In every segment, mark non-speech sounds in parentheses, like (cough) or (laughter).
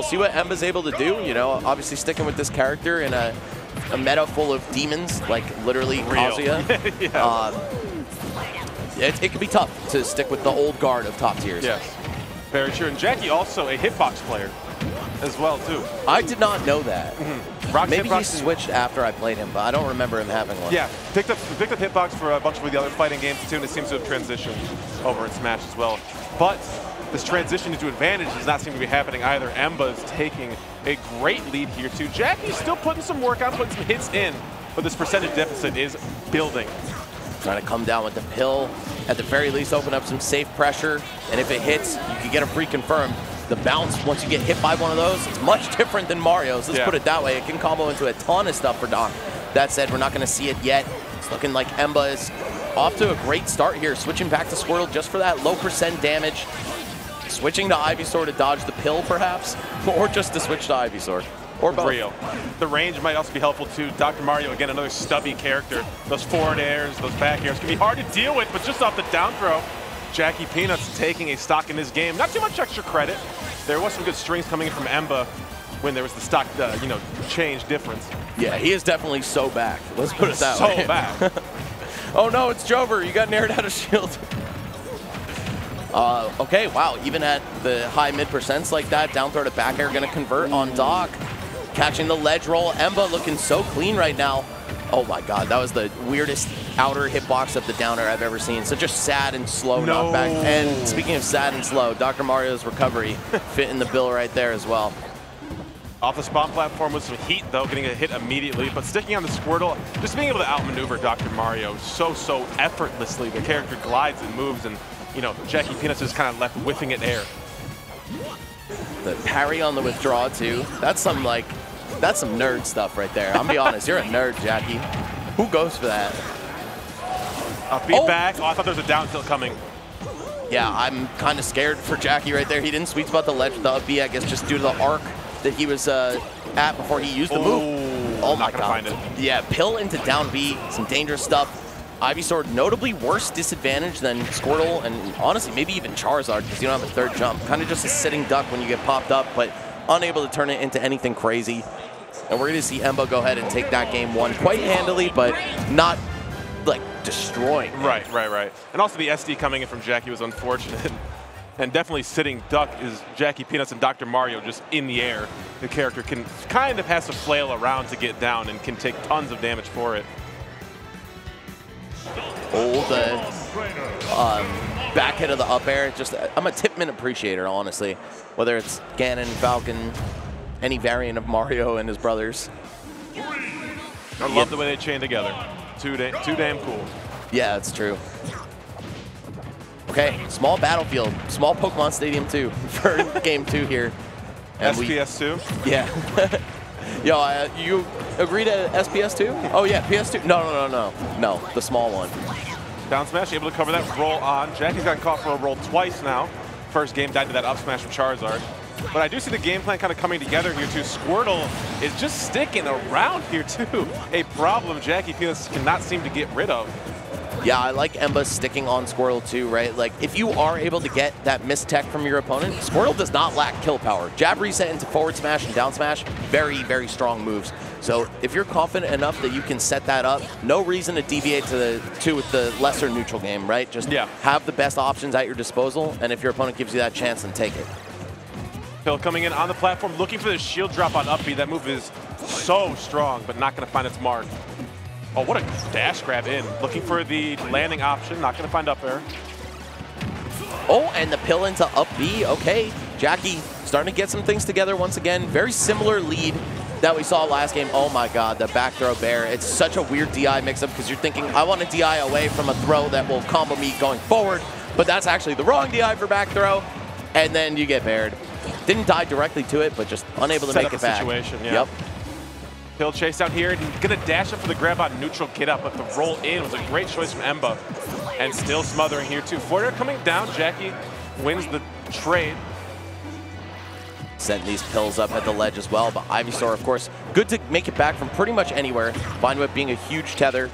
we'll see what Emba's able to do. You know, obviously sticking with this character in a, a meta full of demons, like literally. Kazuya. (laughs) yeah. Um, it, it could be tough to stick with the old guard of top tiers. yes. Very true. And Jackie also a hitbox player as well, too. I did not know that. Rock's Maybe he switched after I played him, but I don't remember him having one. Yeah, picked up picked up hitbox for a bunch of the other fighting games too, and it seems to have transitioned over in Smash as well. But this transition into advantage does not seem to be happening either. Emba is taking a great lead here too. Jackie's still putting some work on, putting some hits in, but this percentage deficit is building. Trying to come down with the pill. At the very least, open up some safe pressure. And if it hits, you can get a free confirm. The bounce, once you get hit by one of those, it's much (laughs) different than Mario's. Let's Yeah. put it that way. It can combo into a ton of stuff for Doc. That said, we're not going to see it yet. It's looking like Emba is off to a great start here, switching back to Squirtle just for that low percent damage. Switching to Ivysaur to dodge the pill, perhaps, (laughs) or just to switch to Ivysaur. Or both. Real. The range might also be helpful too. Dr. Mario, again, another stubby character. Those forward airs, those back airs can be hard to deal with, but just off the down throw, Jackie Peanuts taking a stock in this game. Not too much extra credit. There was some good strings coming in from Emba when there was the stock, uh, you know, change difference. Yeah, he is definitely so back. Let's put it that so way. bad. (laughs) Oh no, it's Jover. You got nared out of shield. Uh, okay, wow. Even at the high mid percents like that, down throw to back air going to convert on Doc. Catching the ledge roll. Emba looking so clean right now. Oh my god, that was the weirdest outer hitbox of the down air I've ever seen. Such a sad and slow No. knockback. And speaking of sad and slow, Dr. Mario's recovery (laughs) fit in the bill right there as well. Off the spawn platform with some heat, though, getting a hit immediately. But sticking on the Squirtle, just being able to outmaneuver Dr. Mario so, so effortlessly. The character glides and moves, and, you know, Jackie Peanuts is kind of left whiffing at air. The parry on the withdraw too. That's some like, that's some nerd stuff right there. I'm be (laughs) honest, you're a nerd, Jackie. Who goes for that? Uh, up beat Oh. back. Oh, I thought there was a down tilt coming. Yeah, I'm kind of scared for Jackie right there. He didn't sweet spot the ledge the B, I guess, just due to the arc that he was uh, at before he used the move. Ooh, Oh not my gonna god. find it. Yeah, pill into down B, some dangerous stuff. Ivysaur notably worse disadvantage than Squirtle and honestly maybe even Charizard because you don't have a third jump. Kind of just a sitting duck when you get popped up, but unable to turn it into anything crazy. And we're going to see Emba go ahead and take that game one quite handily, but not like destroying. Right, right, right. And also the SD coming in from Jackie was unfortunate. (laughs) And definitely sitting duck is Jackie Peanuts and Dr. Mario just in the air. The character can kind of has to flail around to get down and can take tons of damage for it. Oh, the um, back hit of the up air. Just I'm a Tipman appreciator, honestly. Whether it's Ganon, Falcon, any variant of Mario and his brothers. I love the way they chain together. Too, da too damn cool. Yeah, that's true. Okay, small battlefield, small Pokemon Stadium too (laughs) for game two here. And SPS 2. yeah. (laughs) Yo, uh, you agree to SPS two? Oh yeah, PS two. No, no, no, no, no, the small one. Down smash, able to cover that roll on. Jackie's gotten caught for a roll twice now. First game died to that up smash from Charizard. But I do see the game plan kind of coming together here too. Squirtle is just sticking around here too. A problem Jackie Peanuts cannot seem to get rid of. Yeah, I like Emba sticking on Squirtle too, right? Like, if you are able to get that mistech from your opponent, Squirtle does not lack kill power. Jab reset into forward smash and down smash, very, very strong moves. So if you're confident enough that you can set that up, no reason to deviate to the two with the lesser neutral game, right? Just Yeah. have the best options at your disposal, and if your opponent gives you that chance, then take it. Phil coming in on the platform, looking for the shield drop on up B. That move is so strong, but not going to find its mark. Oh, what a dash grab in. Looking for the landing option, not going to find up air. Oh, and the pill into up B. Okay, Jackie starting to get some things together once again. Very similar lead that we saw last game. Oh my God, the back throw bair. It's such a weird DI mix-up because you're thinking, I want a DI away from a throw that will combo me going forward, but that's actually the wrong DI for back throw, and then you get bared. Didn't die directly to it, but just unable to Set make it a back. situation, yeah. Yep. Hill chase out here, and gonna dash up for the grab on neutral get up, but the roll in was a great choice from Emba. And still smothering here too. Fortier coming down, Jackie wins the trade. Setting these pills up at the ledge as well, but Ivysaur, of course, good to make it back from pretty much anywhere. Vine Whip being a huge tether.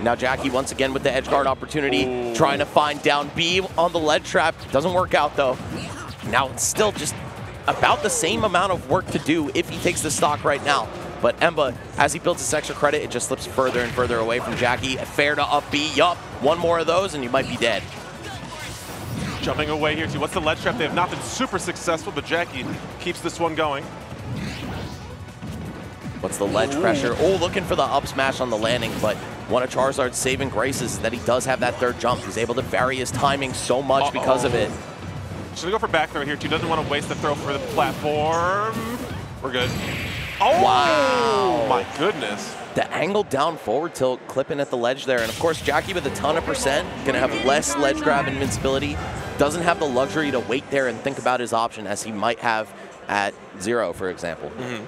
Now Jackie once again with the edge guard opportunity, trying to find down B on the ledge trap. Doesn't work out though. Now it's still just about the same amount of work to do if he takes the stock right now. But Emba, as he builds his extra credit, it just slips further and further away from Jackie. Fair to up B, yup. One more of those and you might be dead. Jumping away here too. What's the ledge trap? They have not been super successful, but Jackie keeps this one going. What's the ledge Ooh. pressure? Oh, looking for the up smash on the landing, but one of Charizard's saving graces is that he does have that third jump. He's able to vary his timing so much uh -oh. because of it. Should we go for back throw here too. Doesn't want to waste the throw for the platform. We're good. Oh, wow. my goodness. The angle down forward tilt clipping at the ledge there. And of course, Jackie with a ton of percent, going to have less ledge grab invincibility. Doesn't have the luxury to wait there and think about his option as he might have at zero, for example. Mm -hmm.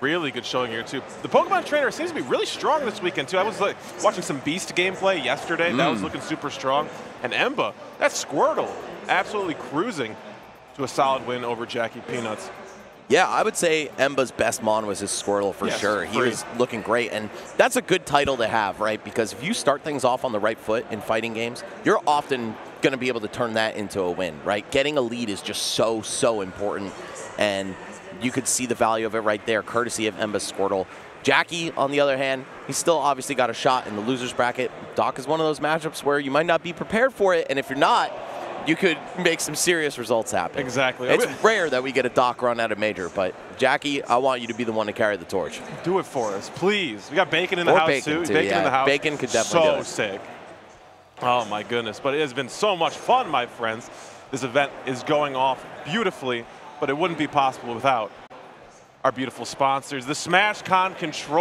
Really good showing here, too. The Pokemon trainer seems to be really strong this weekend, too. I was like watching some Beast gameplay yesterday. Mm. That was mm. looking super strong. And Emba, that Squirtle, absolutely cruising to a solid win over Jackie Peanuts. Yeah, I would say Emba's best mon was his Squirtle for yes, sure. He was looking great, and that's a good title to have, right? Because if you start things off on the right foot in fighting games, you're often going to be able to turn that into a win, right? Getting a lead is just so, so important, and you could see the value of it right there, courtesy of Emba's Squirtle. Jackie, on the other hand, he's still obviously got a shot in the loser's bracket. Doc is one of those matchups where you might not be prepared for it, and if you're not, you could (laughs) make some serious results happen. Exactly. It's rare that we get a Doc run at a major, but Jackie, I want you to be the one to carry the torch. Do it for us, please. We got Bacon in the or house Bacon too. Bacon yeah. in the house. Bacon could definitely so do it. sick. Oh my goodness! But it has been so much fun, my friends. This event is going off beautifully, but it wouldn't be possible without our beautiful sponsors, the SmashCon Control.